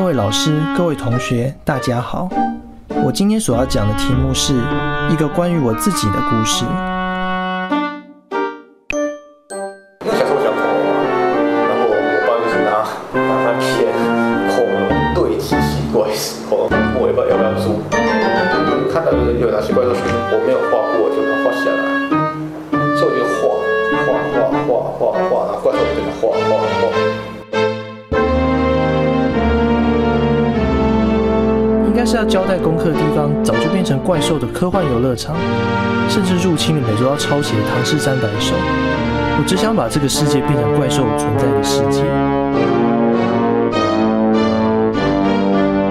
各位老师、各位同学，大家好。我今天所要讲的题目是一个关于我自己的故事。是要交代功课的地方，早就变成怪兽的科幻游乐场，甚至入侵了每周要抄写《唐诗三百首》。我只想把这个世界变成怪兽存在的世界。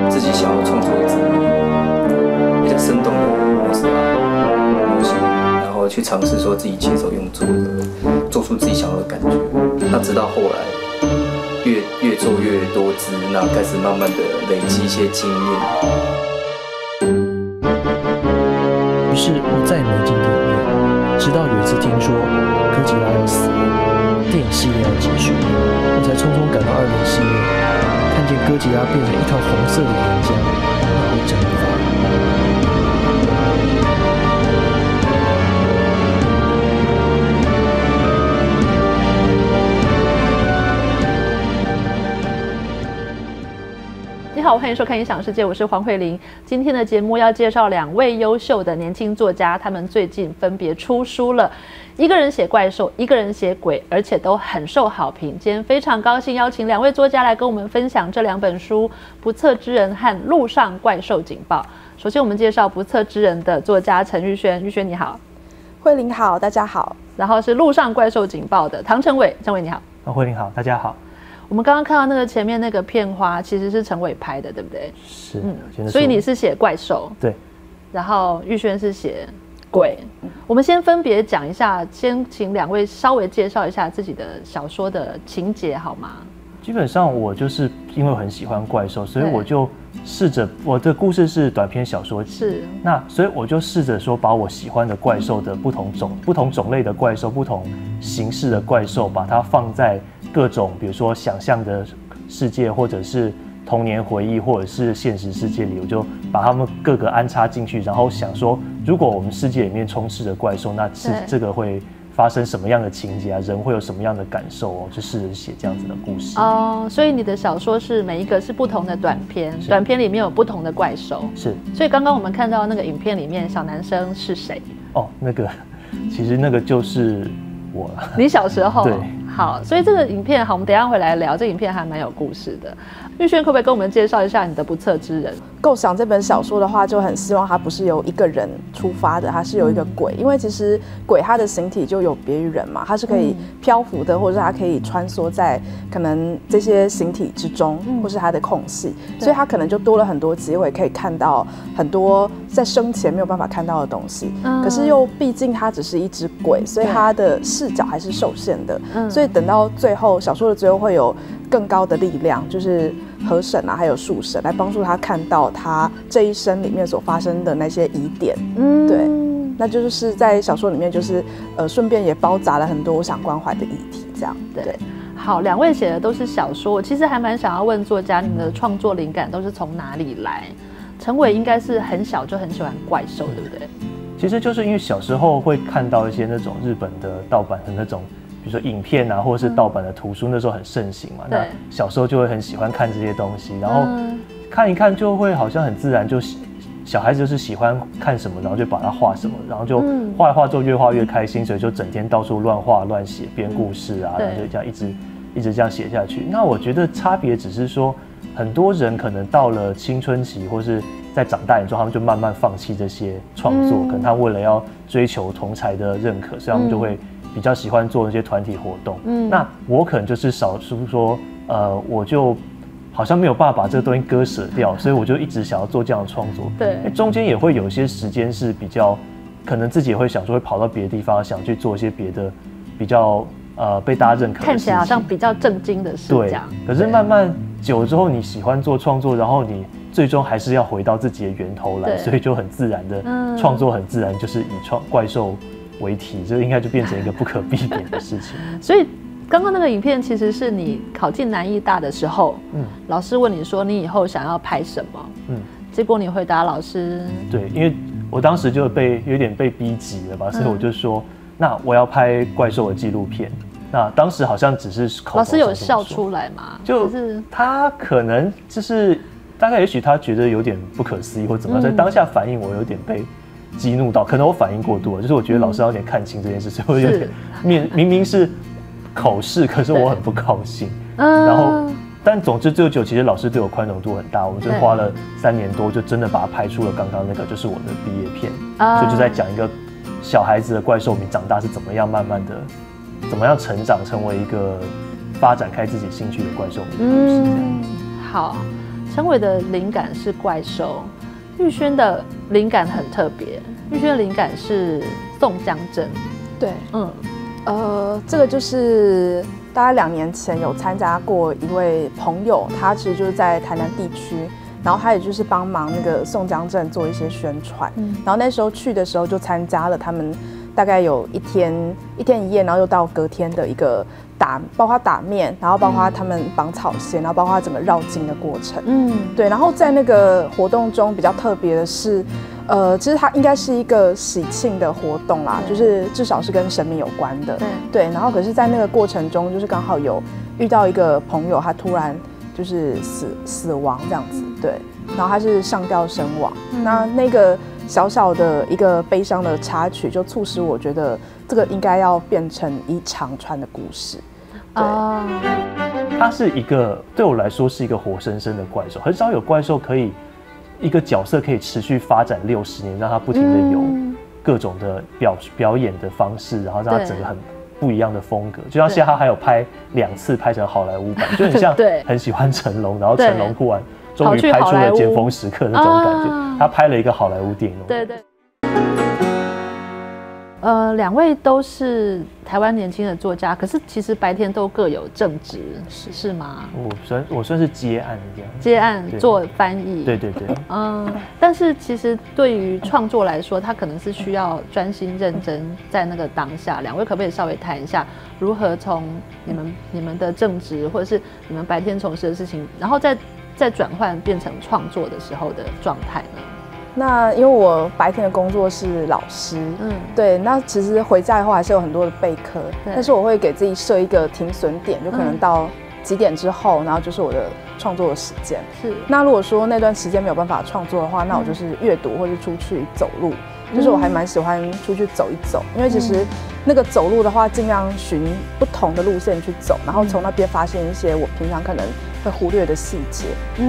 自己想要创作一支比较生动的模式啊模型，然后去尝试说自己亲手用做的，做出自己想要的感觉。那直到后来越越做越多支，那开始慢慢的累积一些经验。于是我再也没进电影院，直到有一次听说哥吉拉要死了，电影系列要结束，我才匆匆赶到二零戏院，看见哥吉拉变成一套红色的岩浆，然后蒸好，欢迎收看《影响世界》，我是黄慧玲。今天的节目要介绍两位优秀的年轻作家，他们最近分别出书了，一个人写怪兽，一个人写鬼，而且都很受好评。今天非常高兴邀请两位作家来跟我们分享这两本书《不测之人》和《路上怪兽警报》。首先，我们介绍《不测之人》的作家陈玉轩，玉轩你好。慧玲好，大家好。然后是《路上怪兽警报》的唐成伟，成伟你好。啊，慧玲好，大家好。我们刚刚看到那个前面那个片花，其实是陈伟拍的，对不对？是，嗯，所以你是写怪兽，对，然后玉轩是写鬼。我们先分别讲一下，先请两位稍微介绍一下自己的小说的情节好吗？基本上我就是因为很喜欢怪兽，所以我就试着我的故事是短篇小说集，是那所以我就试着说把我喜欢的怪兽的不同种、不同种类的怪兽、不同形式的怪兽，把它放在各种比如说想象的世界，或者是童年回忆，或者是现实世界里，我就把它们各个安插进去，然后想说，如果我们世界里面充斥着怪兽，那是这个会。发生什么样的情节啊？人会有什么样的感受哦？就试着写这样子的故事。哦，所以你的小说是每一个是不同的短片，短片里面有不同的怪兽。是所以刚刚我们看到那个影片里面，小男生是谁？哦，那个其实那个就是我了。你小时候对好，所以这个影片好，我们等一下回来聊。这个影片还蛮有故事的。玉轩可不可以跟我们介绍一下你的不测之人？构想这本小说的话，就很希望它不是由一个人出发的，它是由一个鬼，因为其实鬼它的形体就有别于人嘛，它是可以漂浮的，或者是它可以穿梭在可能这些形体之中，或是它的空隙，所以它可能就多了很多机会可以看到很多在生前没有办法看到的东西。嗯。可是又毕竟它只是一只鬼，所以它的视角还是受限的。嗯。所以等到最后，小说的最后会有更高的力量，就是河神啊，还有树神来帮助他看到他这一生里面所发生的那些疑点。嗯对那就是在小说里面，就是呃，顺便也包扎了很多我想关怀的议题，这样。对好，两位写的都是小说，我其实还蛮想要问作家，你们的创作灵感都是从哪里来？陈伟应该是很小就很喜欢怪兽，对不对？其实就是因为小时候会看到一些那种日本的盗版的那种，比如说影片啊，或者是盗版的图书，那时候很盛行嘛。那小时候就会很喜欢看这些东西，然后嗯看一看就会好像很自然就喜。小孩子就是喜欢看什么，然后就把它画什么，然后就嗯画一画之后越画越开心，所以就整天到处乱画乱写编故事啊，然后就这样一直一直这样写下去。那我觉得差别只是说，很多人可能到了青春期或是在长大以后，他们就慢慢放弃这些创作，嗯可能他为了要追求同才的认可，所以他们就会比较喜欢做那些团体活动。嗯。那我可能就是少数说，呃，我就好像没有办法把这个东西割舍掉，所以我就一直想要做这样的创作。对。中间也会有一些时间是比较，可能自己也会想说会跑到别的地方，想去做一些别的比较呃被大家认可的看起来好像比较震惊的事，对可是慢慢久了之后，你喜欢做创作，然后你最终还是要回到自己的源头来，所以就很自然的嗯创作，很自然就是以创怪兽为题，这应该就变成一个不可避免的事情。所以刚刚那个影片其实是你考进南艺大的时候，嗯，老师问你说你以后想要拍什么，嗯，结果你回答老师，对，因为我当时就被有点被逼急了吧，所以我就说，那我要拍怪兽的纪录片。那当时好像只是口老师有笑出来吗？就是？他可能就是大概也许他觉得有点不可思议或怎么样，所以当下反应我有点被激怒到，可能我反应过度了，就是我觉得老师有点看清这件事，所以我有点面明明是。口试，可是我很不高兴。嗯，然后，但总之，这久其实老师对我宽容度很大。我们就花了三年多，就真的把它拍出了刚刚那个，就是我的毕业片。啊，就就在讲一个小孩子的怪兽，迷长大是怎么样，慢慢的怎么样成长，成为一个发展开自己兴趣的怪兽。嗯，好，陈伟的灵感是怪兽，玉轩的灵感很特别。玉轩的灵感是宋江镇。对，嗯。呃，这个就是大概两年前有参加过一位朋友，他其实就是在台南地区，然后他也就是帮忙那个宋江镇做一些宣传，然后那时候去的时候就参加了他们大概有一天一天一夜，然后又到隔天的一个打，包括打面，然后包括他们绑草线，然后包括怎么绕境的过程，嗯，对，然后在那个活动中比较特别的是。呃，其实它应该是一个喜庆的活动啦，就是至少是跟神明有关的。对对，然后可是，在那个过程中，就是刚好有遇到一个朋友，他突然就是死死亡这样子，对，然后他是上吊身亡。那那个小小的一个悲伤的插曲，就促使我觉得这个应该要变成一长串的故事。对，它是一个对我来说是一个活生生的怪兽，很少有怪兽可以。一个角色可以持续发展六十年，让他不停的有各种的表表演的方式，然后让他整个很不一样的风格。就像现在他还有拍两次拍成好莱坞版，就很像很喜欢成龙，然后成龙突然终于拍出了尖峰时刻那种感觉，他拍了一个好莱坞电影。对对。呃，两位都是台湾年轻的作家，可是其实白天都各有正职，是是吗？我算我算是接案这样，接案做翻译。对对对。嗯，但是其实对于创作来说，他可能是需要专心认真在那个当下。两位可不可以稍微谈一下，如何从你们你们的正职，或者是你们白天从事的事情，然后再再转换变成创作的时候的状态呢？那因为我白天的工作是老师，嗯，对，那其实回家以后还是有很多的备课，但是我会给自己设一个停损点，就可能到几点之后，然后就是我的创作的时间。是，那如果说那段时间没有办法创作的话，那我就是阅读或者出去走路，就是我还蛮喜欢出去走一走，因为其实那个走路的话，尽量寻不同的路线去走，然后从那边发现一些我平常可能会忽略的细节，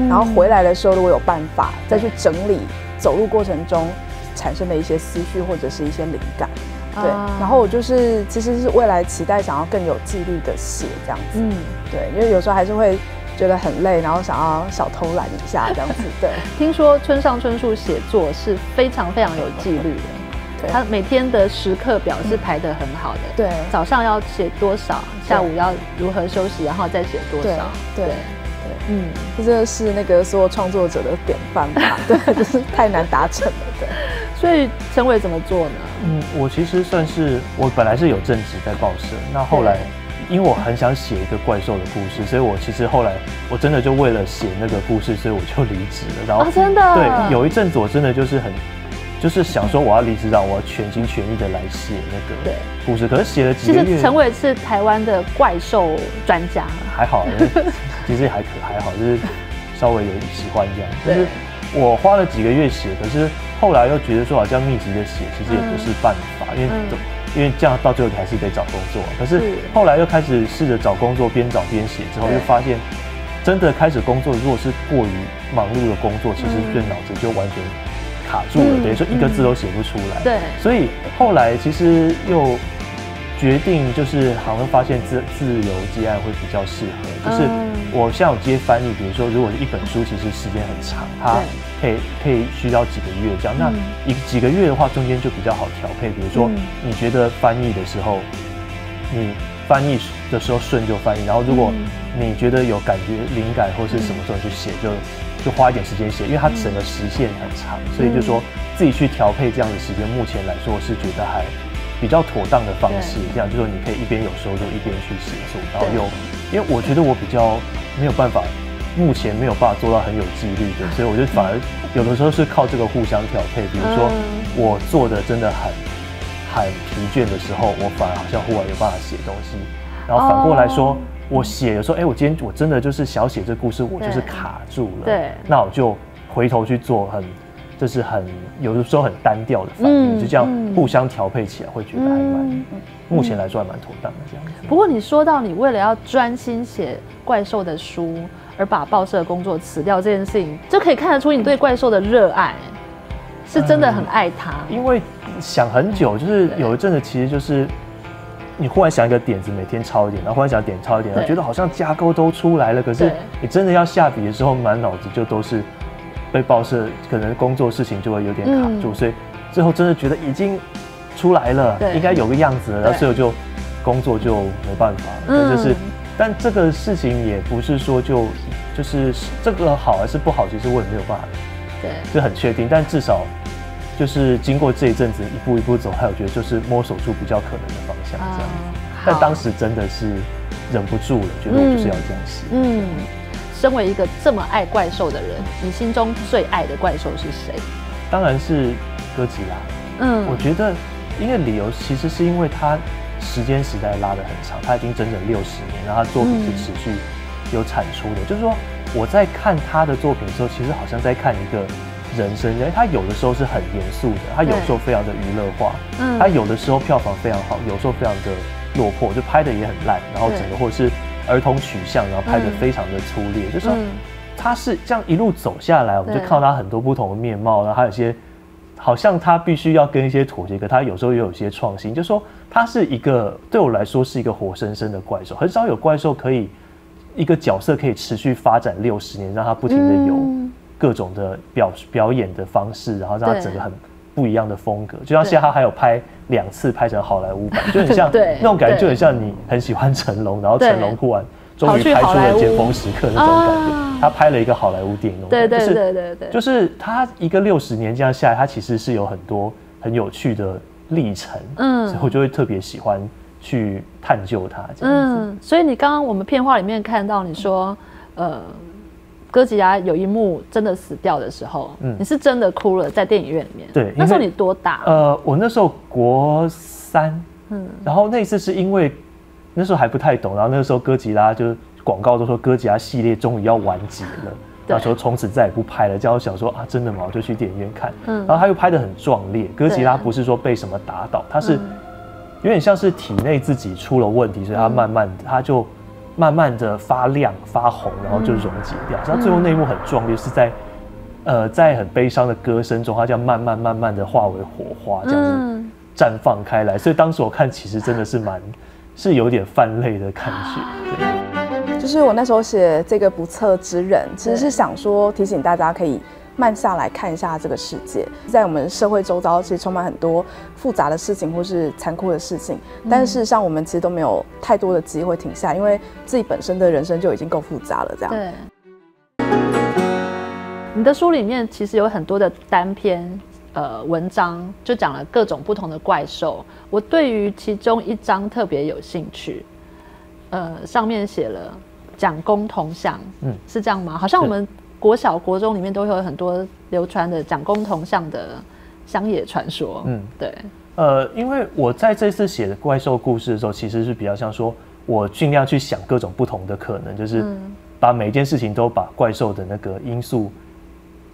然后回来的时候如果有办法再去整理。走路过程中产生的一些思绪或者是一些灵感，对，然后我就是其实是未来期待想要更有纪律的写这样子，嗯，对，因为有时候还是会觉得很累，然后想要小偷懒一下这样子，对。听说村上春树写作是非常非常有纪律的，他每天的时刻表是排得很好的，对，早上要写多少，下午要如何休息，然后再写多少，对。嗯，这真的是那个所有创作者的典范吧？对，就是太难达成了。对，所以陈伟怎么做呢？嗯，我其实算是我本来是有正职在报社，那后来因为我很想写一个怪兽的故事，所以我其实后来我真的就为了写那个故事，所以我就离职了。然后真的对，有一阵子我真的就是很。就是想说我要离职，让我要全心全意的来写那个故事。可是写了几个月，其实陈伟是台湾的怪兽专家，还好，其实还可还好，就是稍微有喜欢这样。就是我花了几个月写，可是后来又觉得说好像密集的写其实也不是办法，因为因为这样到最后你还是得找工作。可是后来又开始试着找工作，边找边写之后，又发现真的开始工作，如果是过于忙碌的工作，其实对脑子就完全。卡住了，等于说一个字都写不出来。对，所以后来其实又决定，就是好像发现自自由接案会比较适合。就是我像有接翻译，比如说如果一本书其实时间很长，它可以可以需要几个月这样。那一几个月的话，中间就比较好调配。比如说你觉得翻译的时候，你翻译的时候顺就翻译，然后如果你觉得有感觉灵感或是什么时候去写就。就花一点时间写，因为它整个时限很长，所以就说自己去调配这样的时间，目前来说是觉得还比较妥当的方式，这样就是说你可以一边有收入一边去写作，然后又因为我觉得我比较没有办法，目前没有办法做到很有纪律的，所以我就反而有的时候是靠这个互相调配。比如说我做的真的很很疲倦的时候，我反而好像忽然有办法写东西，然后反过来说，我写有时候哎，我今天我真的就是想写这故事，我就是卡住了，对，那我就回头去做很。这是很有的时候很单调的反应，就这样互相调配起来，会觉得还蛮，目前来说还蛮妥当的这样子。不过你说到你为了要专心写怪兽的书而把报社工作辞掉这件事情，就可以看得出你对怪兽的热爱，是真的很爱它。因为想很久，就是有一阵子，其实就是你忽然想一个点子，每天抄一点，然后忽然想点抄一点，觉得好像架构都出来了，可是你真的要下笔的时候，满脑子就都是。被报社可能工作事情就会有点卡住，所以最后真的觉得已经出来了，应该有个样子了，然后最后就工作就没办法了。就是，但这个事情也不是说就就是这个好还是不好，其实我也没有办法，对，就很确定。但至少就是经过这一阵子一步一步走，还有觉得就是摸索出比较可能的方向这样子。但当时真的是忍不住了，觉得我就是要这样写。嗯。身为一个这么爱怪兽的人，你心中最爱的怪兽是谁？当然是哥吉拉。嗯，我觉得，因为理由其实是因为他时间实在拉得很长，他已经整整六十年，然后他作品是持续有产出的。就是说，我在看他的作品的时候，其实好像在看一个人生。因为他有的时候是很严肃的，他有时候非常的娱乐化，嗯，他有的时候票房非常好，有时候非常的落魄，就拍的也很烂，然后整个或者是。儿童取向，然后拍的非常的粗劣，就是他是这样一路走下来，我们就看到他很多不同的面貌，然后还有些好像他必须要跟一些妥协，可他有时候也有一些创新，就说他是一个对我来说是一个活生生的怪兽，很少有怪兽可以一个角色可以持续发展六十年，让他不停的有各种的表表演的方式，然后让他整个很。不一样的风格，就像现在他还有拍两次拍成好莱坞版，就很像那种感觉，就很像你很喜欢成龙，然后成龙忽然终于拍出了《尖峰时刻》那种感觉。他拍了一个好莱坞电影，对对对对对，就是他一个六十年这样下来，他其实是有很多很有趣的历程，嗯，所以我就会特别喜欢去探究它这样子。所以你刚刚我们片花里面看到你说，呃。哥吉拉有一幕真的死掉的时候，嗯，你是真的哭了，在电影院里面。对，那时候你多大？呃，我那时候国三，嗯，然后那次是因为那时候还不太懂，然后那个时候哥吉拉就是广告都说哥吉拉系列终于要完结了，那时候从此再也不拍了。叫我想说啊，真的吗？我就去电影院看，嗯，然后他又拍的很壮烈。哥吉拉不是说被什么打倒，他是有点像是体内自己出了问题，所以他慢慢他就。慢慢的发亮发红，然后就溶解掉。然后最后那一幕很壮烈，是在呃在很悲伤的歌声中，它这样慢慢慢慢的化为火花，这样子绽放开来。所以当时我看，其实真的是蛮是有点泛泪的感觉。对，就是我那时候写这个不测之人，其实是想说提醒大家可以。慢下来看一下这个世界，在我们社会周遭，其实充满很多复杂的事情或是残酷的事情。但是事实上，我们其实都没有太多的机会停下，因为自己本身的人生就已经够复杂了。这样。对。你的书里面其实有很多的单篇呃文章，就讲了各种不同的怪兽。我对于其中一章特别有兴趣，呃，上面写了蒋公铜像，嗯，是这样吗？好像我们。国小、国中里面都会有很多流传的蒋公铜像的乡野传说。嗯，对。呃，因为我在这次写的怪兽故事的时候，其实是比较像说，我尽量去想各种不同的可能，就是把每一件事情都把怪兽的那个因素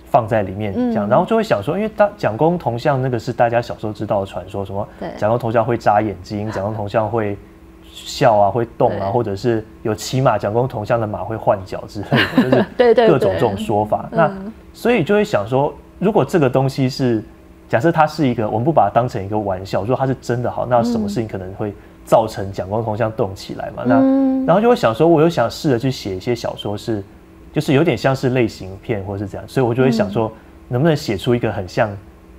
放在里面讲，然后就会想说，因为大蒋公铜像那个是大家小时候知道的传说，什么蒋公铜像会眨眼睛，蒋公铜像会。笑啊，会动啊，或者是有骑马蒋公铜像的马会换脚之类的，就是对对各种这种说法。那所以就会想说，如果这个东西是假设它是一个，我们不把它当成一个玩笑，如果它是真的好，那什么事情可能会造成蒋公铜像动起来嘛？那然后就会想说，我又想试着去写一些小说，是就是有点像是类型片或者是这样，所以我就会想说，能不能写出一个很像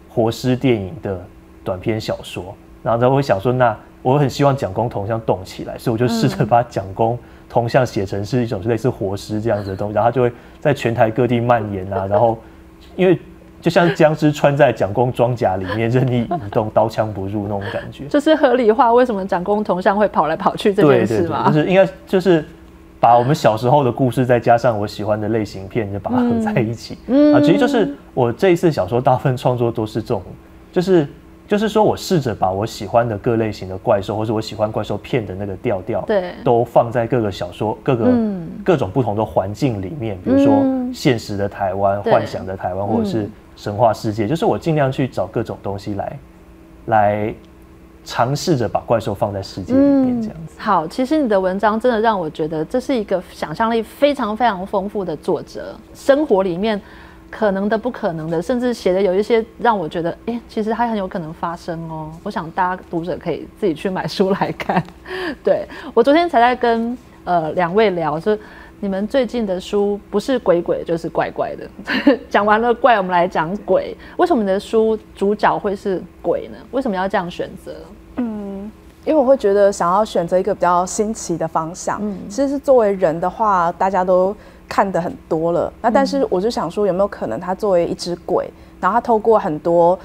活尸电影的短篇小说？然后他会想说，那。我很希望蒋公铜像动起来，所以我就试着把蒋公铜像写成是一种类似活尸这样子的东西，然后就会在全台各地蔓延啊。然后，因为就像僵尸穿在蒋公装甲里面任意移动，刀枪不入那种感觉。就是合理化为什么蒋公铜像会跑来跑去这件事吗？就是应该就是把我们小时候的故事，再加上我喜欢的类型片，就把它合在一起。嗯啊，其实就是我这一次小说大部分创作都是这种，就是就是说我试着把我喜欢的各类型的怪兽，或者我喜欢怪兽片的那个调调，对，都放在各个小说、各个各种不同的环境里面，比如说现实的台湾、幻想的台湾，或者是。神话世界就是我尽量去找各种东西来，来尝试着把怪兽放在世界里面这样子。好，其实你的文章真的让我觉得这是一个想象力非常非常丰富的作者，生活里面可能的、不可能的，甚至写的有一些让我觉得，哎，其实它很有可能发生哦。我想大家读者可以自己去买书来看。对我昨天才在跟呃两位聊，说。你们最近的书不是鬼鬼就是怪怪的。讲完了怪，我们来讲鬼。为什么你的书主角会是鬼呢？为什么要这样选择？嗯，因为我会觉得想要选择一个比较新奇的方向。嗯，其实是作为人的话，大家都看的很多了。那但是我就想说，有没有可能他作为一只鬼，然后他透过很多。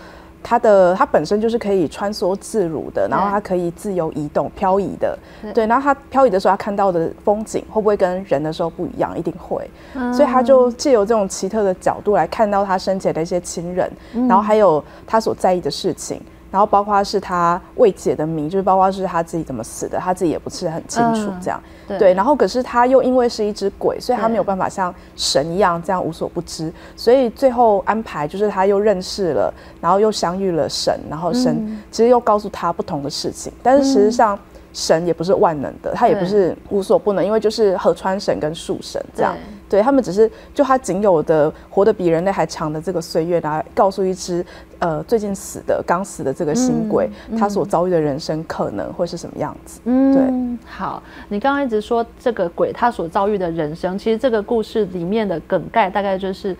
他的他本身就是可以穿梭自如的，然后他可以自由移动、漂移的，对。然后他漂移的时候，他看到的风景会不会跟人的时候不一样？一定会。所以他就借由这种奇特的角度来看到他生前的一些亲人，然后还有他所在意的事情。然后包括是他未解的谜，就是包括是他自己怎么死的，他自己也不是很清楚这样。对，然后可是他又因为是一只鬼，所以他没有办法像神一样这样无所不知，所以最后安排就是他又认识了，然后又相遇了神，然后神其实又告诉他不同的事情，但是实际上神也不是万能的，他也不是无所不能，因为就是河川神跟树神这样。对他们只是就他仅有的活得比人类还长的这个岁月来告诉一只呃最近死的刚死的这个新鬼，他所遭遇的人生可能会是什么样子？嗯，对。好，你刚刚一直说这个鬼他所遭遇的人生，其实这个故事里面的梗概大概就是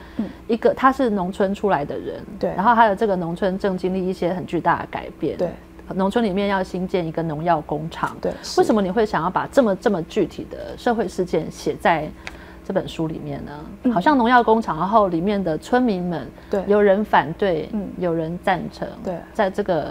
一个他是农村出来的人，对，然后他的这个农村正经历一些很巨大的改变，对，农村里面要新建一个农药工厂，对，为什么你会想要把这么这么具体的社会事件写在？这本书里面呢，好像农药工厂，然后里面的村民们，对，有人反对，嗯，有人赞成，对，在这个，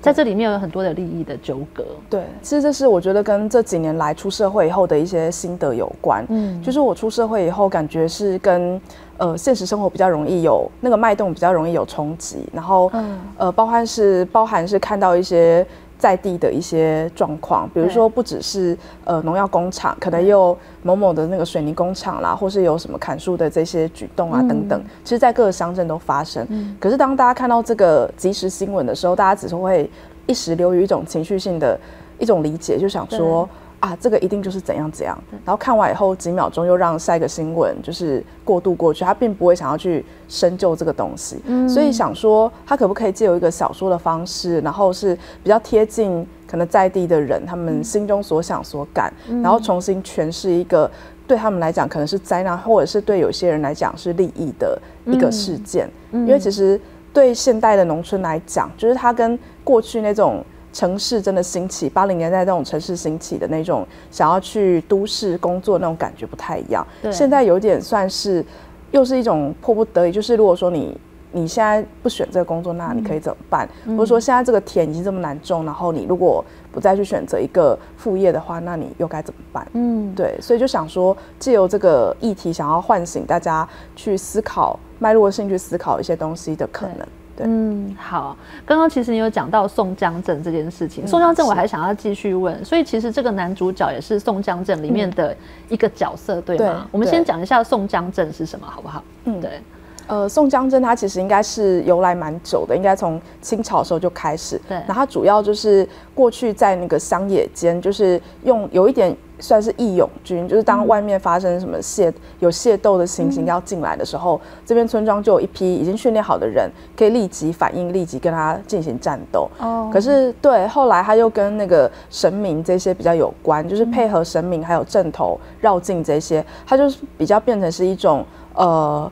在这里面有很多的利益的纠葛，对，其实这是我觉得跟这几年来出社会以后的一些心得有关，嗯，就是我出社会以后，感觉是跟呃现实生活比较容易有那个脉动，比较容易有冲击，然后，嗯，呃，包含是包含是看到一些。在地的一些状况，比如说不只是呃农药工厂，可能有某某的那个水泥工厂啦，或是有什么砍树的这些举动啊等等，其实，在各个乡镇都发生。可是当大家看到这个即时新闻的时候，大家只是会一时流于一种情绪性的一种理解，就想说。啊，这个一定就是怎样怎样，然后看完以后几秒钟又让下一个新闻就是过渡过去，他并不会想要去深究这个东西，所以想说他可不可以借由一个小说的方式，然后是比较贴近可能在地的人他们心中所想所感，然后重新诠释一个对他们来讲可能是灾难，或者是对有些人来讲是利益的一个事件，因为其实对现代的农村来讲，就是他跟过去那种。城市真的兴起，八零年代那种城市兴起的那种想要去都市工作那种感觉不太一样。现在有点算是又是一种迫不得已，就是如果说你你现在不选这个工作，那你可以怎么办？或者说现在这个田已经这么难种，然后你如果不再去选择一个副业的话，那你又该怎么办？嗯，对，所以就想说借由这个议题，想要唤醒大家去思考，脉络性去思考一些东西的可能。嗯，好。刚刚其实你有讲到宋江镇这件事情，宋江镇我还想要继续问，所以其实这个男主角也是宋江镇里面的一个角色，对吗？我们先讲一下宋江镇是什么，好不好？嗯，对。呃，宋江镇它其实应该是由来蛮久的，应该从清朝的时候就开始。对。然后它主要就是过去在那个乡野间，就是用有一点。算是义勇军，就是当外面发生什么械有械斗的情形要进来的时候，这边村庄就有一批已经训练好的人，可以立即反应，立即跟他进行战斗。哦，可是对后来他又跟那个神明这些比较有关，就是配合神明还有阵头绕境这些，他就是比较变成是一种呃。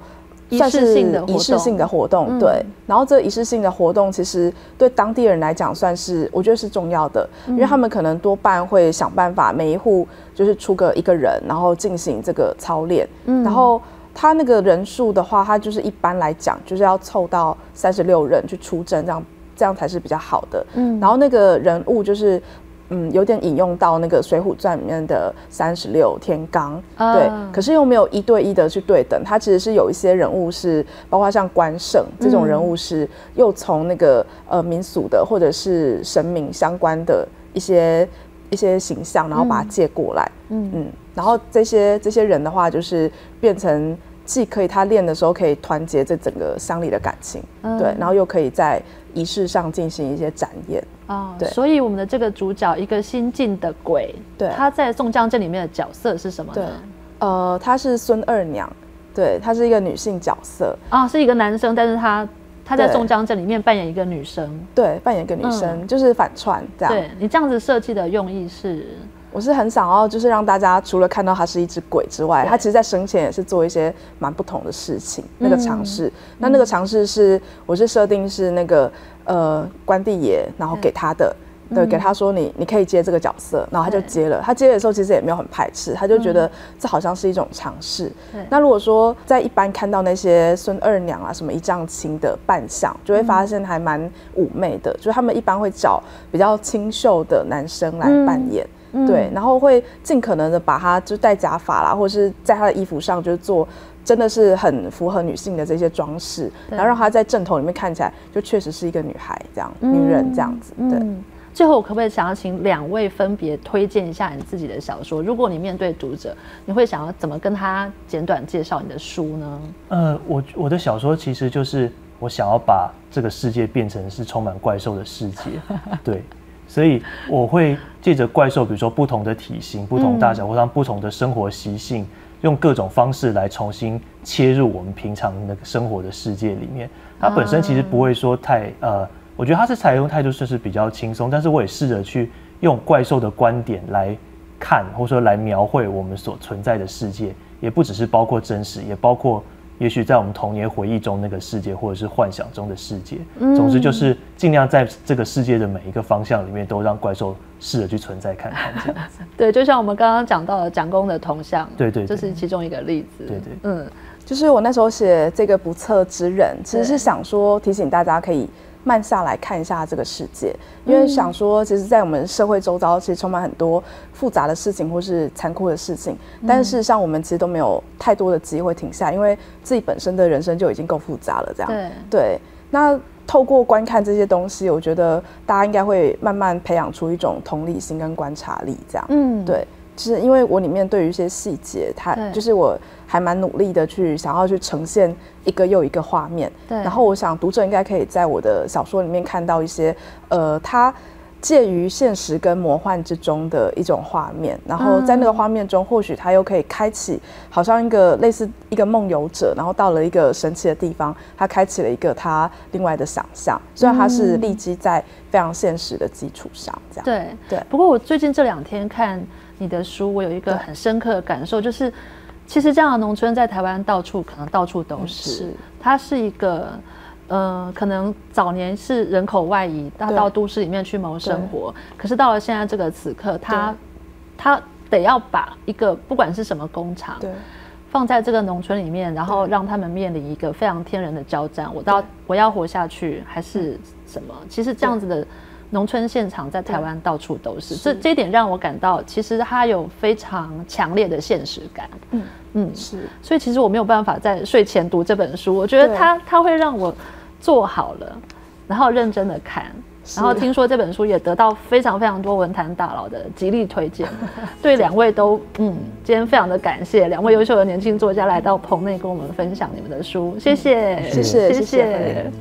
算是仪式性的活动，对。然后这仪式性的活动，其实对当地人来讲，算是我觉得是重要的，因为他们可能多半会想办法，每一户就是出个一个人，然后进行这个操练。然后他那个人数的话，他就是一般来讲就是要凑到三十六人去出征，这样这样才是比较好的。嗯，然后那个人物就是。嗯，有点引用到那个《水浒传》里面的三十六天罡，对，可是又没有一对一的去对等，他其实是有一些人物是，包括像关胜这种人物是，又从那个呃民俗的或者是神明相关的一些一些形象，然后把它借过来，嗯。嗯，然后这些这些人的话，就是变成既可以他练的时候可以团结这整个乡里的感情，对，然后又可以在仪式上进行一些展演。哦，对，所以我们的这个主角一个新晋的鬼，对，他在宋江镇里面的角色是什么呢？呃，他是孙二娘，对，她是一个女性角色啊，是一个男生，但是他他在宋江镇里面扮演一个女生，对，扮演一个女生，就是反串这样。对你这样子设计的用意是？我是很想要，就是让大家除了看到他是一只鬼之外，他其实在生前也是做一些蛮不同的事情。那个尝试，那那个尝试是，我是设定是那个呃关帝爷，然后给他的，对，给他说你你可以接这个角色，然后他就接了。他接的时候其实也没有很排斥，他就觉得这好像是一种尝试。那如果说在一般看到那些孙二娘啊什么一丈青的扮相，就会发现还蛮妩媚的，就是他们一般会找比较清秀的男生来扮演。对，然后会尽可能的把她就戴假发啦，或者是在她的衣服上就是做，真的是很符合女性的这些装饰，然后让她在正头里面看起来就确实是一个女孩这样，女人这样子。对，最后我可不可以想要请两位分别推荐一下你自己的小说？如果你面对读者，你会想要怎么跟他简短介绍你的书呢？呃，我我的小说其实就是我想要把这个世界变成是充满怪兽的世界，对。所以我会借着怪兽，比如说不同的体型、不同大小，或者不同的生活习性，用各种方式来重新切入我们平常那个生活的世界里面。它本身其实不会说太呃，我觉得它是采用态度算是比较轻松，但是我也试着去用怪兽的观点来看，或者说来描绘我们所存在的世界，也不只是包括真实，也包括。也许在我们童年回忆中那个世界，或者是幻想中的世界，总之就是尽量在这个世界的每一个方向里面，都让怪兽试着去存在看看这样子。对，就像我们刚刚讲到的蒋公的铜像，对对，这是其中一个例子。对对，嗯，就是我那时候写这个不测之人，其实是想说提醒大家可以。慢下来看一下这个世界，因为想说，其实，在我们社会周遭，其实充满很多复杂的事情或是残酷的事情。但是，事实上，我们其实都没有太多的机会停下，因为自己本身的人生就已经够复杂了。这样，对对。那透过观看这些东西，我觉得大家应该会慢慢培养出一种同理心跟观察力。这样，嗯，对。是因为我里面对于一些细节，它就是我还蛮努力的去想要去呈现一个又一个画面。对，然后我想读者应该可以在我的小说里面看到一些，呃，它介于现实跟魔幻之中的一种画面。然后在那个画面中，或许他又可以开启，好像一个类似一个梦游者，然后到了一个神奇的地方，他开启了一个他另外的想象。虽然他是立基在非常现实的基础上，这样。对对。不过我最近这两天看。你的书，我有一个很深刻的感受，就是其实这样的农村在台湾到处可能到处都是。是，它是一个，呃，可能早年是人口外移，到到都市里面去谋生活，可是到了现在这个此刻，他他得要把一个不管是什么工厂，对，放在这个农村里面，然后让他们面临一个非常天然的交战。我到我要活下去还是什么？其实这样子的。农村现场在台湾到处都是，这这一点让我感到，其实它有非常强烈的现实感。嗯嗯，是。所以其实我没有办法在睡前读这本书，我觉得它它会让我做好了，然后认真的看。然后听说这本书也得到非常非常多文坛大佬的极力推荐。对两位都嗯，今天非常的感谢两位优秀的年轻作家来到棚内跟我们分享你们的书，谢谢谢谢谢谢。